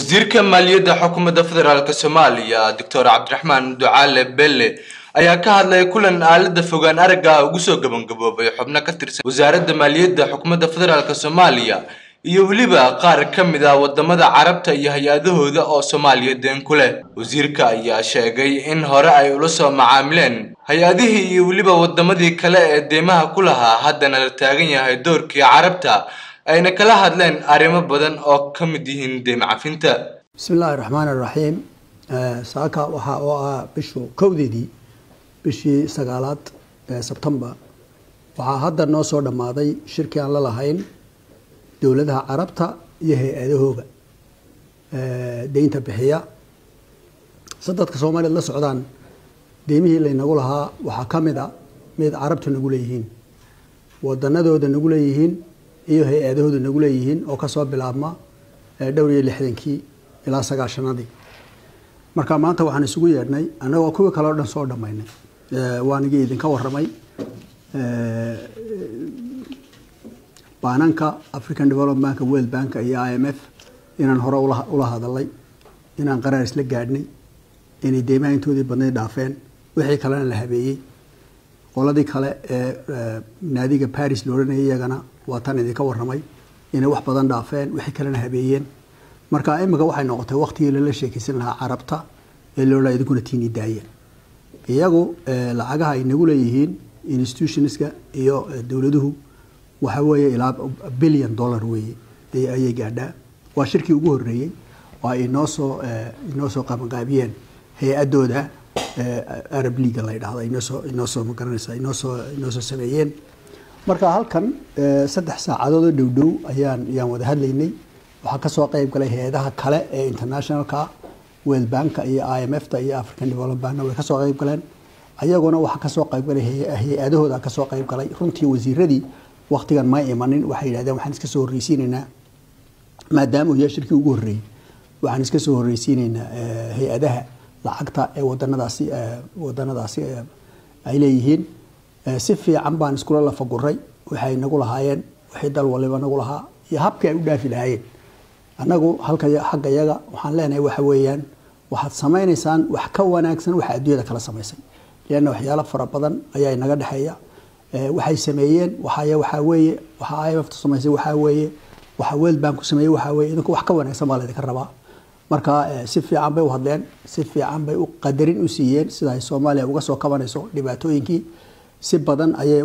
wasiirka maaliyadda xukuumadda federaalk soomaaliya doctor cabdiraxmaan ducaale belle ayaa ka hadlay kulan aalada fogaan aragga ugu soo gabagaboobay xubno ka tirsan wasaaradda maaliyadda xukuumadda federaalk soomaaliya iyo weliba qaar ka mid ah waddamada carabta iyo hay'adahooda oo soomaaliya deen ku leh. Wasiirka ayaa sheegay in hore ay ula soo macaamileen hay'adihii iyo weliba wadamadii kale ee deemaha ku lahaa haddana la taagan yahay doorkii carabta ayna kala hadleen arrimo badan oo ka mid yihiin deem cafinta bismi illaahi raxmaan iraxiim saaka waxaa oo ah bishu kowdeedii bishii sagaalaad ee sebtembar waxaa hadda noo soo dhammaaday shirkii aan la lahayn dowladaha carabta iyo hay'adahooga deynta bixiya. Se dadka soomaaliyeed la socdaan deymihii laynagu lahaa waxaa ka mid a mid carabtu nagu leeyihiin wadanadooda nagu leeyihiin iyo hay'adahooda nagu leeyihiin oo ka soo bilaabma dhowr iyo lixdankii ilaa sagaashanadii. Marka maanta waxaan isugu yeedhnay annagoo kuwii kale o dhan soo dhammaynay waanigii idinka waramay baananka african development bank world bank iyo i m f inaan hore ula hadalay inaan qaraar isla gaadhnay inay deymaha intoodii badnay dhaafeen wixii kalena la habeeyey qoladii kale ee naadiga baris la odhanayay iyagana waa tan idinka waramay inay wax badan dhaafeen wixii kalena habeeyeen. Marka imika waxay noqotay waktigii lala sheekeysan lahaa carabta ee loodhaa idinkuna tiini daayeen. Iyagu lacagaha ay nagu leeyihiin institutionska iyo dowladuhu waxa weeye ilaa billion dollar weeye ayay gaadhaa. Waa shirkii ugu horreeyey oo ay inoo soo inoo soo qabanqaabiyeen hay'adooda arab leaga la ydhahda inoosoo inoo soo magaranaysa inoosoo inoo soo sameeyeen. Marka halkan saddex saacadood oo dhow ayaan ayaan wada hadlaynay. Waxaa ka soo qeyb galay hay'adaha kale ee internationalka world banka iyo i m f ta iyo african development bankna way ka soo qeyb galeen. Ayaguna waxaa ka soo qeyb galay hay'adahooda ka soo qeyb galay. Runtii wasiiradii waktigan ma imanin waxay yidhahdeen waxaan iska soo horreysiinaynaa. Maadaama uu yahay shirkii ugu horreeyey waxaan iska soo horreysiinaynaa hay'adaha lacagta ee wadanadaasi wadanadaasi ay leeyihiin. Si fiican baan iskula lafaguray. Waxay nagu lahaayeen wixii dal waliba nagu lahaa iyo habkii ay u dhaafi lahaayeen. Annagu halka xagga yaga waxaan leenahay waxa weeyaan waxaad samaynaysaan wax ka wanaagsan waxa adduunyada kala samaysay. Leanna waxyaalo fara badan ayaa inaga dhexeeya. Waxay sameeyeen waxay waxaa weeye waxa i m f samaysay waxaa weeye waxa bank ku sameeyey waxaa weeye idinku wax ka wanaagsan baa laydinka rabaa marka si fiican bay u hadleen si fiican bay qadarin u siiyeen sida ay soomaaliya uga soo kabanayso dhibaatooyinkii. Si badan ayay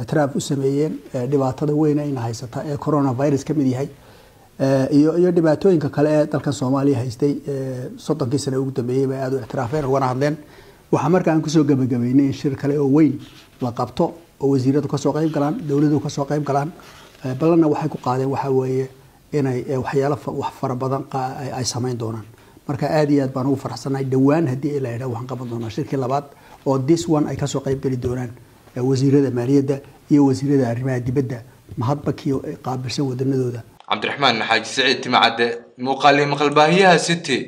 ictiraaf u sameeyeen dhibaatada weyn ayna haysata ee coronavirus ka mid yahay. Iyo dhibaatooyinka kale ee dalkan soomaaliya haystay soddonkii sane ugu dambeeyey bay aada u ictiraafeen ugana hadleen. Waxaa marka aan ku soo gabagabeynay in shir kale oo weyn la qabto oo wasiiradu ka soo qeyb galaan dowladu ka soo qeyb galaan. Ballanna waxay ku qaadeen waxaa weeye inay waxyaalo wax fara badan ay samayn doonaan. Marka aada iyo aad baan ugu faraxsanahay dhowaan haddii la yidhaha waxaan qaban doonaa. Shirkii labaad oo this one ay ka soo qeyb geli doonaan wasiirada maaliyadda iyo wasiirada arrimaha dibadda mahadba kii qaabilsan wadanadooda cabdiraxmaan xaaji saciid timacadde muuqaali maqalbaahiyaha city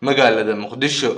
magaalada muqdisho